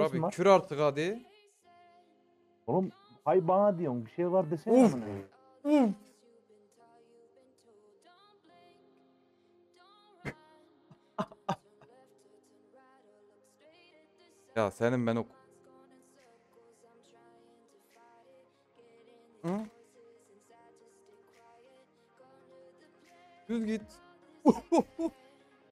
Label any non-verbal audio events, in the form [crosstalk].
Abi var. kür artık hadi. Oğlum hay bana diyorsun bir şey var desene. Uf. amına koyayım. Ya senin ben o... Hı? Düz git. [laughs]